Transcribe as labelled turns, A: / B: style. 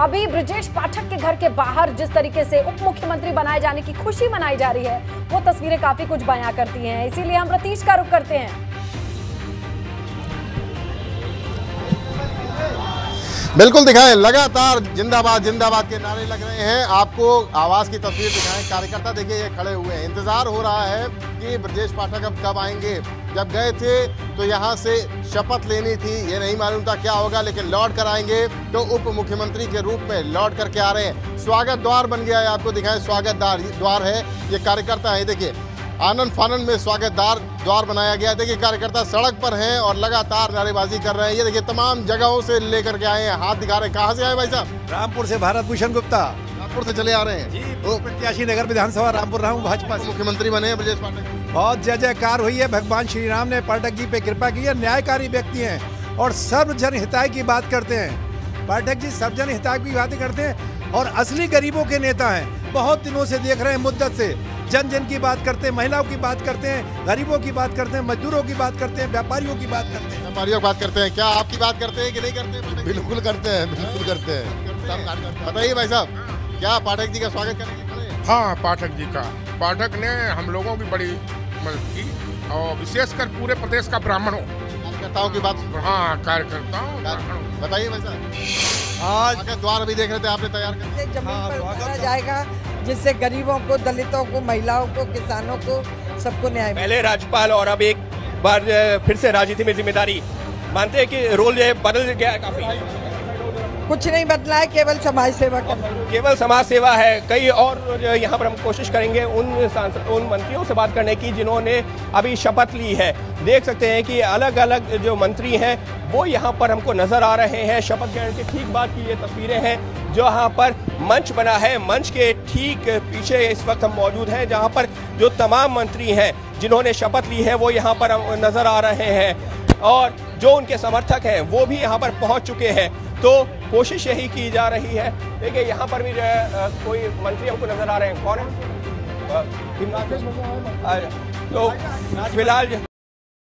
A: अभी ब्रजेश पाठक के घर के बाहर जिस तरीके से उप मुख्यमंत्री बनाए जाने की खुशी मनाई जा रही है, वो तस्वीरें काफ़ी कुछ बयां करती हैं। इसीलिए हम रतीश का रुख करते हैं।
B: बिल्कुल दिखाएँ, लगातार जिंदाबाद जिंदाबाद के नारे लग रहे हैं। आपको आवाज़ की तस्वीर दिखाएँ, कार्यकर्ता देखिए, ये खड़े हुए हैं। इंतज़ार हो रहा है कि ब्रजेश पाठक अब कब आएँगे। जब गए थे तो यहाँ से शपथ लेनी थी, ये नहीं मालूम था क्या होगा, लेकिन लौट कर आएँगे तो उप मुख्यमंत्री के रूप में लौट करके आ रहे हैं। स्वागत द्वार बन गया है, आपको दिखाएँ, स्वागत द्वार है, ये कार्यकर्ता है, देखिए। आनंद फानंद में स्वागतदार द्वार बनाया गया। देखिए कार्यकर्ता सड़क पर हैं और लगातार नारेबाजी कर रहे हैं। ये देखिए तमाम जगहों से लेकर के आए हैं। हाथ दिखा रहे हैं। कहाँ से आए भाई साहब?
C: रामपुर से भारत भूषण गुप्ता।
B: रामपुर से चले आ रहे हैं।
C: वो प्रत्याशी नगर विधानसभा रामपुर रहा हूँ भाजपा से।
B: मुख्यमंत्री बने ब्रजेश पाठक
C: बहुत जय जयकार हुई है। भगवान श्री राम ने पाठक जी पे कृपा की है। न्यायकारी व्यक्ति हैं और सर्व जन हिताय की बात करते हैं। पाठक जी सब जन हिताय की बातें करते हैं और असली गरीबों के नेता हैं। बहुत दिनों से देख रहे हैं मुद्दत से। जन जन की बात करते हैं महिलाओं की बात करते हैं गरीबों की बात करते हैं मजदूरों की बात करते हैं व्यापारियों की बात करते हैं।
B: व्यापारियों की बात करते हैं। क्या आपकी बात करते हैं कि नहीं करते? हैं
C: बिल्कुल करते हैं बिल्कुल करते हैं।
B: बताइए भाई साहब क्या पाठक जी का स्वागत करने के लिए खड़े हैं?
D: हाँ पाठक जी का। पाठक ने हम लोगों की बड़ी मदद की और विशेषकर पूरे प्रदेश का ब्राह्मणों
B: कार्यकर्ताओं की बात
D: हाँ कार्यकर्ताओं
B: बताइए भाई साहब।
C: आज
B: द्वार अभी देख रहे थे आपने तैयार कर
C: है।
E: जाएगा। जिससे गरीबों को, दलितों को, महिलाओं को, किसानों को सबको न्याय
F: पहले राज्यपाल और अब एक बार फिर से राजनीति में ज़िम्मेदारी। मानते हैं कि रोल जो है बदल गया काफ़ी।
E: कुछ नहीं बदला है, केवल समाज सेवा करना
F: केवल समाज सेवा है, कई और यहाँ पर हम कोशिश करेंगे उन सांसद, उन मंत्रियों से बात करने की जिन्होंने अभी शपथ ली है। देख सकते हैं कि अलग अलग जो मंत्री हैं, वो यहाँ पर हमको नज़र आ रहे हैं। शपथ ग्रहण के ठीक बाद की ये तस्वीरें हैं जो यहाँ पर मंच बना है। मंच के ठीक पीछे इस वक्त हम मौजूद हैं, जहाँ पर जो तमाम मंत्री हैं, जिन्होंने शपथ ली है, वो यहाँ पर नज़र आ रहे हैं। और जो उनके समर्थक हैं वो भी यहाँ पर पहुँच चुके हैं। तो कोशिश यही की जा रही है। देखिए यहाँ पर भी जो है कोई मंत्री हमको नज़र आ रहे हैं। कौन है? तो फ़िलहाल